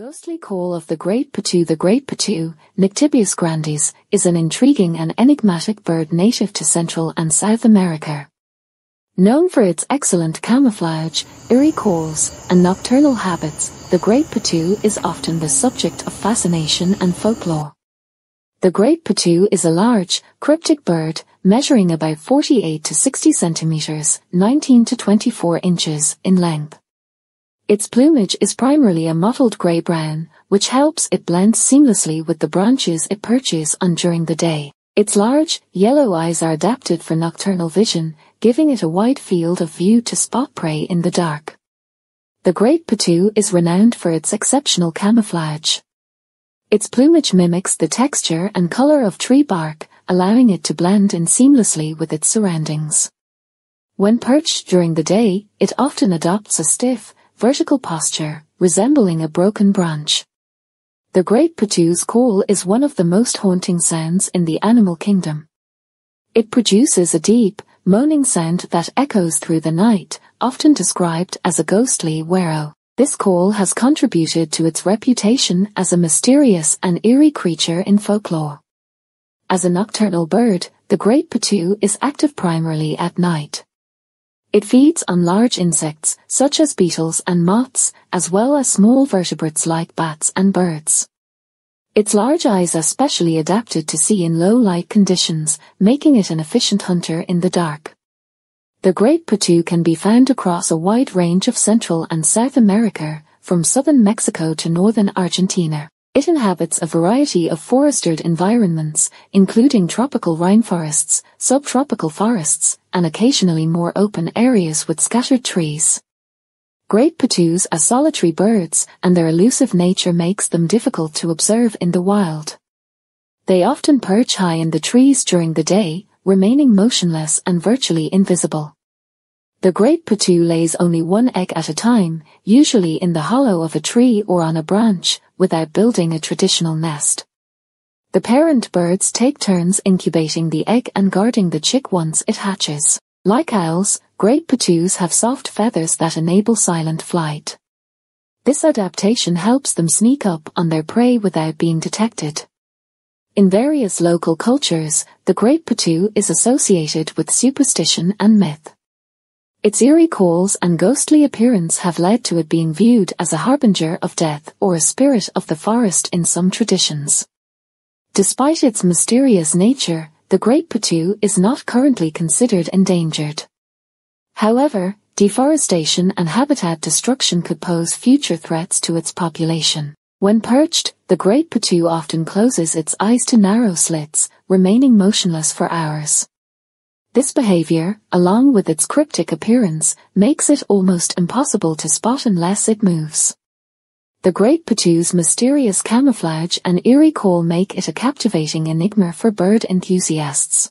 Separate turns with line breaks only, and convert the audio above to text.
ghostly call of the great potoo The great potoo, Nyctibius grandis, is an intriguing and enigmatic bird native to Central and South America. Known for its excellent camouflage, eerie calls, and nocturnal habits, the great potoo is often the subject of fascination and folklore. The great potoo is a large, cryptic bird, measuring about 48 to 60 centimeters, 19 to 24 inches, in length. Its plumage is primarily a mottled grey-brown, which helps it blend seamlessly with the branches it perches on during the day. Its large, yellow eyes are adapted for nocturnal vision, giving it a wide field of view to spot prey in the dark. The great potoo is renowned for its exceptional camouflage. Its plumage mimics the texture and color of tree bark, allowing it to blend in seamlessly with its surroundings. When perched during the day, it often adopts a stiff, vertical posture, resembling a broken branch. The great potoo's call is one of the most haunting sounds in the animal kingdom. It produces a deep, moaning sound that echoes through the night, often described as a ghostly wail. This call has contributed to its reputation as a mysterious and eerie creature in folklore. As a nocturnal bird, the great potoo is active primarily at night. It feeds on large insects, such as beetles and moths, as well as small vertebrates like bats and birds. Its large eyes are specially adapted to see in low light conditions, making it an efficient hunter in the dark. The great potoo can be found across a wide range of Central and South America, from southern Mexico to northern Argentina. It inhabits a variety of forested environments, including tropical rainforests, subtropical forests, and occasionally more open areas with scattered trees. Great potoos are solitary birds, and their elusive nature makes them difficult to observe in the wild. They often perch high in the trees during the day, remaining motionless and virtually invisible. The great potoo lays only one egg at a time, usually in the hollow of a tree or on a branch, without building a traditional nest. The parent birds take turns incubating the egg and guarding the chick once it hatches. Like owls, great potoos have soft feathers that enable silent flight. This adaptation helps them sneak up on their prey without being detected. In various local cultures, the great potoo is associated with superstition and myth. Its eerie calls and ghostly appearance have led to it being viewed as a harbinger of death or a spirit of the forest in some traditions. Despite its mysterious nature, the great potoo is not currently considered endangered. However, deforestation and habitat destruction could pose future threats to its population. When perched, the great potoo often closes its eyes to narrow slits, remaining motionless for hours. This behavior, along with its cryptic appearance, makes it almost impossible to spot unless it moves. The great potoo's mysterious camouflage and eerie call make it a captivating enigma for bird enthusiasts.